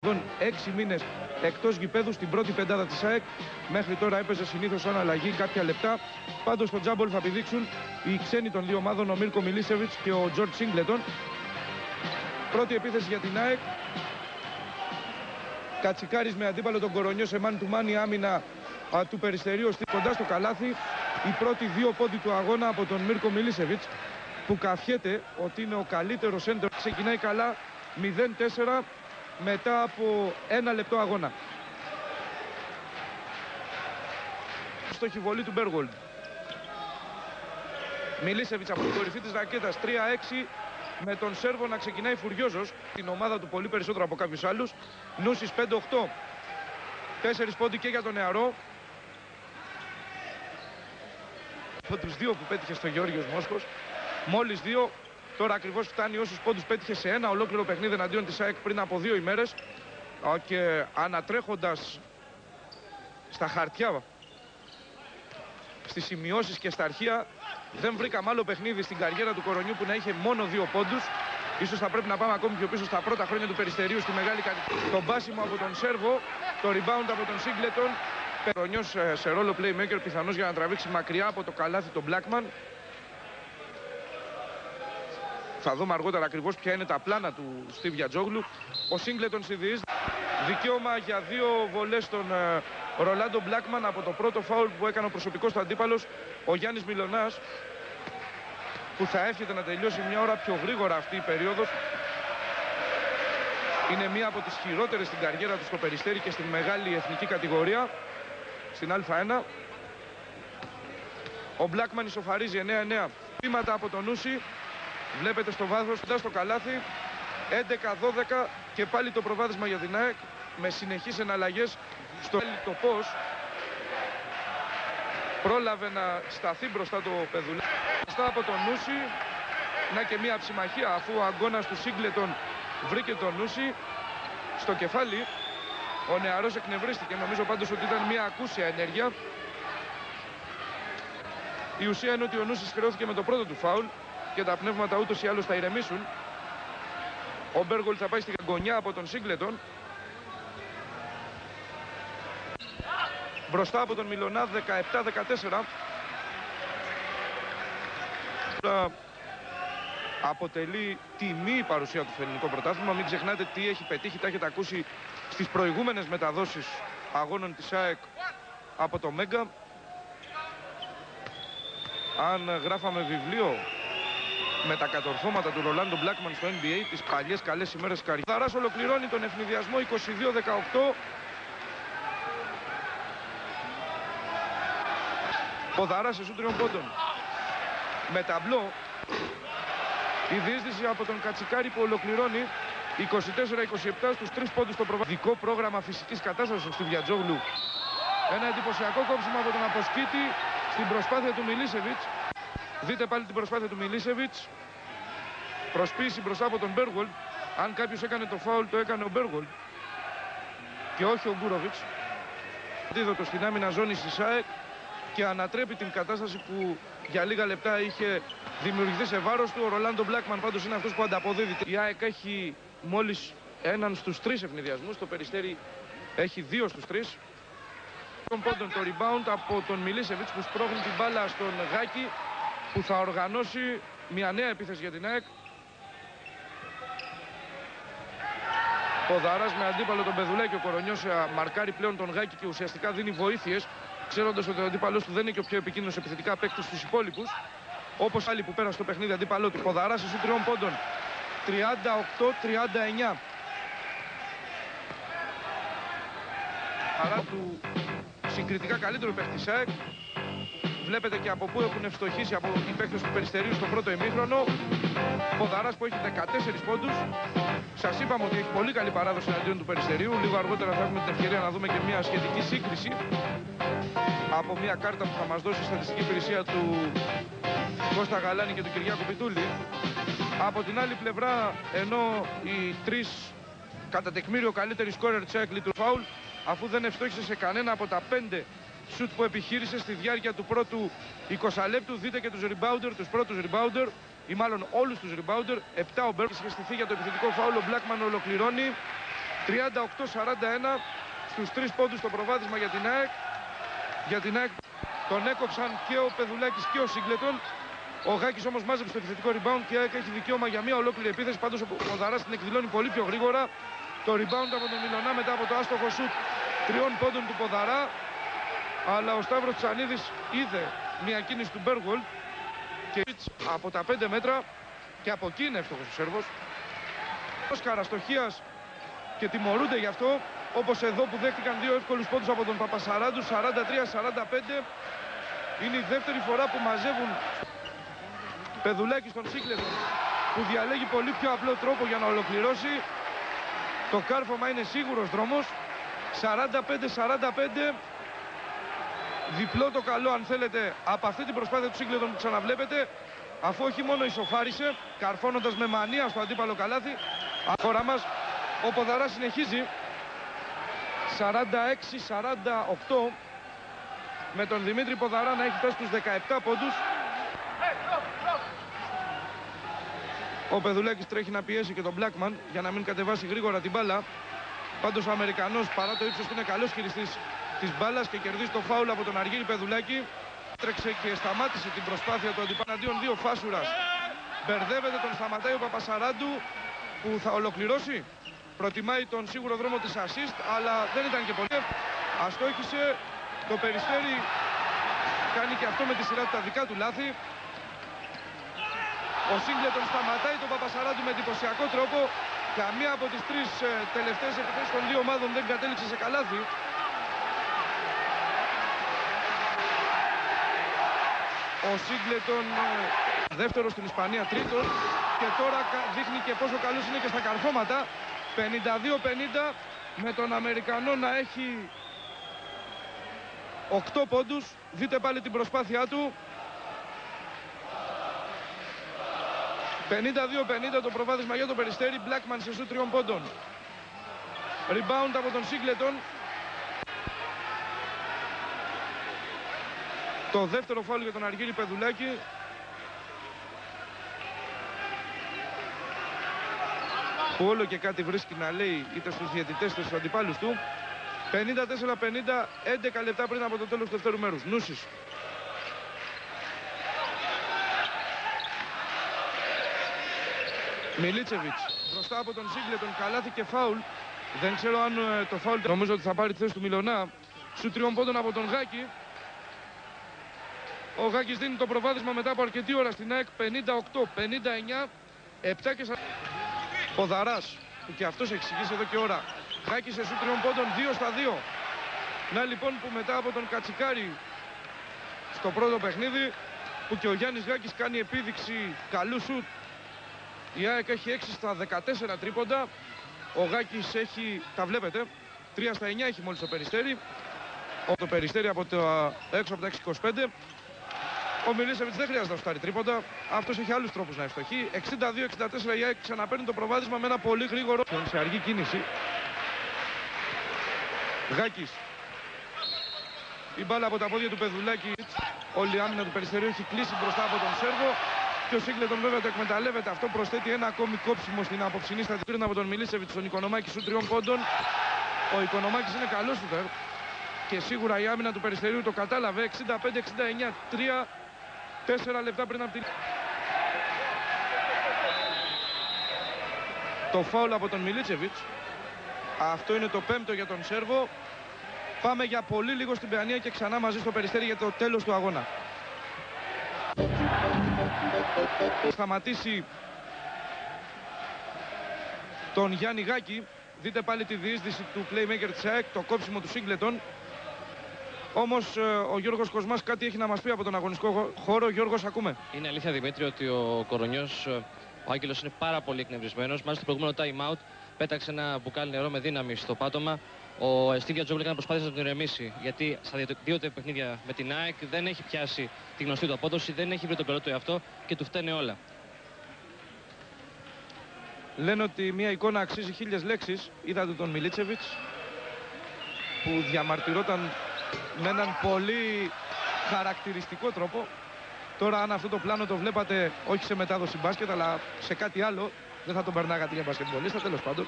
σχεδόν 6 μήνες εκτός γηπέδου στην πρώτη πεντάδα της ΑΕΚ. Μέχρι τώρα έπαιζε συνήθως σαν αλλαγή κάποια λεπτά. Πάντως στο τζάμπολ θα πηδήξουν οι ξένοι των δύο ομάδων, ο Μίρκο Μιλίσεβιτς και ο Τζορτ Σίγκλετον. Πρώτη επίθεση για την ΑΕΚ. Κατσικάρης με αντίπαλο τον Κορονιό σε μάνι του μάνι άμυνα α, του Περιστερίου στη κοντάς στο καλάθι. Οι πρώτοι δύο πόντι του αγώνα από τον Μίρκο Μιλίσεβιτς που καφιέται ότι είναι ο καλύτερος έντερ. Ξεκινάει καλά 0-4 μετά από ένα λεπτό αγώνα. Στο χιβολί του Μπέργολντ. Μιλίσεβιτς από την κορυφή της ρακέτας 3-6 με τον Σέρβο να ξεκινάει φουριόζος την ομάδα του πολύ περισσότερο από κάποιους άλλους. Νούσης 5-8. 4 πόντι και για τον νεαρό. Από τους δύο που πέτυχε στο Γεώργιος Μόσχος. Μόλις δύο Τώρα ακριβώς φτάνει όσους πόντους πέτυχε σε ένα ολόκληρο παιχνίδι εναντίον της ΑΕΚ πριν από δύο ημέρες και ανατρέχοντας στα χαρτιά στις σημειώσεις και στα αρχεία δεν βρήκαμε άλλο παιχνίδι στην καριέρα του Κορονιού που να είχε μόνο δύο πόντους Ίσως θα πρέπει να πάμε ακόμη πιο πίσω στα πρώτα χρόνια του Περιστερίου στη μεγάλη κατηγορία. Το μπάσιμο από τον Σέρβο, το rebound από τον Σίγκλετον. Κορονιός ε, σε ρόλο playmaker πιθανώς για να τραβήξει μακριά από το καλάθι τον Blackman. Θα δούμε αργότερα ακριβώς ποια είναι τα πλάνα του Στίβ Γιατζόγλου. Ο Σίγκλετον Σιδής. Δικαίωμα για δύο βολές στον Ρολάντο Μπλάκμαν από το πρώτο φάουλ που έκανε ο προσωπικός του αντίπαλος ο Γιάννης Μιλωνάς που θα εύχεται να τελειώσει μια ώρα πιο γρήγορα αυτή η περίοδος. Είναι μία από τις χειρότερες στην καριέρα του στο Περιστέρι και στην μεγάλη εθνική κατηγορία στην Α1. Ο Μπλάκμαν ισοφαρίζει 9-9 βήματα από τον Νούση Βλέπετε στο βάθος, στο καλάθι. 11-12 και πάλι το προβάδισμα για την ΑΕΚ με συνεχείς εναλλαγές στο το πώς πρόλαβε να σταθεί μπροστά το παιδουλέ. Μπροστά από τον Νούση, να και μια ψημαχία αφού ο αγκώνας του Σίγκλετον βρήκε τον Νούση στο κεφάλι. Ο νεαρός εκνευρίστηκε, νομίζω πάντως ότι ήταν μια ακούσια ενέργεια. Η ουσία είναι ότι ο Νούσης χρεώθηκε με το πρώτο του φάουλ και τα πνεύματα ούτως ή άλλως θα ηρεμήσουν. Ο Μπέργολ θα πάει στη γωνιά από τον Σίγκλετον. Μπροστά από τον Μιλωνά 17-14. Αποτελεί τιμή η παρουσία του στο ελληνικό πρωτάθλημα. Μην ξεχνάτε τι έχει πετύχει, τα έχετε ακούσει στις προηγούμενες μεταδόσεις αγώνων της ΑΕΚ από το Μέγκα. Αν γράφαμε βιβλίο με τα κατορθώματα του Ρολάντο Μπλάκμαν στο NBA τις παλιές καλές ημέρες καριέρας. Δαράς ολοκληρώνει τον ευνηδιασμό 22-18. Ποδαράς σε τριών πόντων. Με ταμπλό η διείσδυση από τον Κατσικάρη που ολοκληρώνει 24-27 στους τρεις πόντους στο προβαδικό πρόγραμμα φυσικής κατάστασης του Βιατζόγλου. Ένα εντυπωσιακό κόψιμο από τον Αποσκήτη στην προσπάθεια του Μιλίσεβιτς Δείτε πάλι την προσπάθεια του Μιλίσεβιτς. Προσποίηση μπροστά από τον Μπέργολ. Αν κάποιος έκανε το φάουλ το έκανε ο Μπέργολ. Και όχι ο Γκούροβιτς. Αντίδοτο στην άμυνα ζώνη στη ΣΑΕΚ και ανατρέπει την κατάσταση που για λίγα λεπτά είχε δημιουργηθεί σε βάρος του. Ο Ρολάντο Μπλάκμαν πάντως είναι αυτός που ανταποδίδει. Η ΑΕΚ έχει μόλις έναν στους τρεις ευνηδιασμούς. Το Περιστέρι έχει δύο στους τρεις. Τον πόντων το rebound από τον Μιλίσεβιτς που σπρώχνει την μπάλα στον Γάκη που θα οργανώσει μια νέα επίθεση για την ΑΕΚ. Ο Δαράς με αντίπαλο τον Πεδουλέ και ο Κορονιός ε, μαρκάρει πλέον τον Γάκη και ουσιαστικά δίνει βοήθειες ξέροντας ότι ο αντίπαλος του δεν είναι και ο πιο επικίνδυνος επιθετικά παίκτης στους υπόλοιπους όπως άλλοι που πέρασε το παιχνίδι αντίπαλό του. Ποδαράς εσύ τριών πόντων. 38-39. Παρά του συγκριτικά καλύτερο παίκτη ΑΕΚ Βλέπετε και από πού έχουν ευστοχήσει από οι παίκτες του Περιστερίου στο πρώτο ημίχρονο. Ποδαράς που έχει 14 πόντους. Σας είπαμε ότι έχει πολύ καλή παράδοση εναντίον του Περιστερίου. Λίγο αργότερα θα έχουμε την ευκαιρία να δούμε και μια σχετική σύγκριση από μια κάρτα που θα μας δώσει η στατιστική υπηρεσία του Κώστα Γαλάνη και του Κυριάκου Πιτούλη. Από την άλλη πλευρά, ενώ οι τρεις κατά τεκμήριο καλύτεροι σκόρερ τσέκλι του φάουλ, αφού δεν ευστόχησε σε κανένα από τα πέντε σουτ που επιχείρησε στη διάρκεια του πρώτου 20 λεπτού. Δείτε και τους rebounder, τους πρώτους rebounder ή μάλλον όλους τους rebounder. 7 ο Μπέρκ είχε στηθεί για το επιθετικό φάουλ. Ο Blackman ολοκληρώνει 38-41 στους τρεις πόντους το προβάδισμα για την ΑΕΚ. Για την ΑΕΚ τον έκοψαν και ο Πεδουλάκης και ο Σίγκλετον. Ο Γάκης όμως μάζεψε το επιθετικό rebound και η ΑΕΚ έχει δικαίωμα για μια ολόκληρη επίθεση. Πάντως ο Δαράς την εκδηλώνει πολύ πιο γρήγορα. Το rebound από τον Μιλωνά μετά από το άστοχο σουτ τριών πόντων του Ποδαρά. Αλλά ο Σταύρος Τσανίδης είδε μια κίνηση του Μπέργολ και από τα 5 μέτρα και από εκεί είναι εύστοχος ο Σέρβος. Καραστοχίας και τιμωρούνται γι' αυτό όπως εδώ που δέχτηκαν δύο εύκολους πόντους από τον Παπασαράντου 43-45 είναι η δεύτερη φορά που μαζεύουν Πεδουλάκη στον Σίκλετον που διαλέγει πολύ πιο απλό τρόπο για να ολοκληρώσει. Το κάρφωμα είναι σίγουρος δρόμος. 45-45 διπλό το καλό αν θέλετε από αυτή την προσπάθεια του Σίγκλετον που ξαναβλέπετε αφού όχι μόνο ισοφάρισε καρφώνοντας με μανία στο αντίπαλο καλάθι χώρα μας ο Ποδαράς συνεχίζει 46-48 με τον Δημήτρη Ποδαρά να έχει φτάσει στους 17 πόντους. Ο Πεδουλάκης τρέχει να πιέσει και τον Blackman για να μην κατεβάσει γρήγορα την μπάλα. Πάντως ο Αμερικανός παρά το ύψος του είναι καλός χειριστής της μπάλας και κερδίζει το φάουλ από τον Αργύρη Πεδουλάκη. Τρέξε και σταμάτησε την προσπάθεια του αντιπαναντίον δύο φάσουρας. Μπερδεύεται, τον σταματάει ο Παπασαράντου που θα ολοκληρώσει. Προτιμάει τον σίγουρο δρόμο της assist, αλλά δεν ήταν και πολύ. Αστόχησε το Περιστέρι, κάνει και αυτό με τη σειρά του τα δικά του λάθη. Ο Σίγκλετον σταματάει τον Παπασαράντου με εντυπωσιακό τρόπο. Καμία από τις τρεις ε, τελευταίες επιθέσεις των δύο ομάδων δεν κατέληξε σε καλάθι. Ο Σίγκλετον ε, δεύτερος στην Ισπανία, τρίτος και τώρα δείχνει και πόσο καλός είναι και στα καρφώματα. 52-50 με τον Αμερικανό να έχει 8 πόντους. Δείτε πάλι την προσπάθειά του. 52-50 το προβάδισμα για το Περιστέρι. Blackman σε σου τριών πόντων. Rebound από τον Σίγκλετον. Το δεύτερο φάουλ για τον Αργύρη Πεδουλάκη. που όλο και κάτι βρίσκει να λέει είτε στους διαιτητές είτε στους αντιπάλους του. 54-50 11 λεπτά πριν από το τέλος του δεύτερου μέρους. Νούσης. Μιλίτσεβιτς μπροστά από τον Σίγκλετον καλάθι και φάουλ. Δεν ξέρω αν ε, το φάουλ νομίζω ότι θα πάρει τη θέση του Μιλωνά. Σου τριών πόντων από τον Γάκη ο Γάκης δίνει το προβάδισμα μετά από αρκετή ώρα στην ΑΕΚ 58-59 7 και 40 Ποδαράς που και αυτός εξηγήσει εδώ και ώρα. Χάκησε σου τριών πόντων 2 στα 2. Να λοιπόν που μετά από τον Κατσικάρη στο πρώτο παιχνίδι που και ο Γιάννης Γάκης κάνει επίδειξη καλού σουτ. Η ΑΕΚ έχει 6 στα 14 τρίποντα. Ο Γάκης έχει, τα βλέπετε, 3 στα 9 έχει μόλις το Περιστέρι. Το Περιστέρι από το έξω από τα 6-25. Ο Μιλίσεβιτς δεν χρειάζεται να φτάρει τρίποντα. Αυτός έχει άλλους τρόπους να ευστοχεί. 62-64 η ΑΕΚ ξαναπαίρνει το προβάδισμα με ένα πολύ γρήγορο. Σε αργή κίνηση. Γάκης. Η μπάλα από τα πόδια του Πεδουλάκη. Όλη η άμυνα του Περιστερίου έχει κλείσει μπροστά από τον Σέρβο. Και ο Σίγκλετον βέβαια το εκμεταλλεύεται. Αυτό προσθέτει ένα ακόμη κόψιμο στην απόψινή στατικρίνα από τον Μιλίσεβιτς στον Οικονομάκη σου τριών πόντων. Ο Οικονομάκης είναι καλός του Και σίγουρα η άμυνα του Περιστερίου το κατάλαβε. 65-69. 3 Τέσσερα λεπτά πριν από την... Το φάουλ από τον Μιλίτσεβιτς. Αυτό είναι το πέμπτο για τον Σέρβο. Πάμε για πολύ λίγο στην Παιανία και ξανά μαζί στο Περιστέρι για το τέλος του αγώνα. Σταματήσει τον Γιάννη Γάκη. Δείτε πάλι τη διείσδυση του playmaker της το κόψιμο του Σίγκλετον. Όμως ε, ο Γιώργος Κοσμάς κάτι έχει να μας πει από τον αγωνιστικό χώρο. Γιώργος, ακούμε. Είναι αλήθεια, Δημήτρη, ότι ο Κορονιός, ε, ο Άγγελος, είναι πάρα πολύ εκνευρισμένος. Μάλιστα, το προηγούμενο time out πέταξε ένα μπουκάλι νερό με δύναμη στο πάτωμα. Ο Στίβια Τζόμπλ έκανε προσπάθεια να τον ηρεμήσει. Γιατί στα δύο παιχνίδια με την ΑΕΚ δεν έχει πιάσει τη γνωστή του απόδοση, δεν έχει βρει τον καλό του εαυτό και του φταίνε όλα. Λένε ότι μια εικόνα αξίζει χίλιες λέξεις. Είδατε τον Μιλίτσεβιτς που διαμαρτυρόταν με έναν πολύ χαρακτηριστικό τρόπο. Τώρα αν αυτό το πλάνο το βλέπατε όχι σε μετάδοση μπάσκετ αλλά σε κάτι άλλο δεν θα τον περνάγατε για μπασκετμπολίστα τέλος πάντων.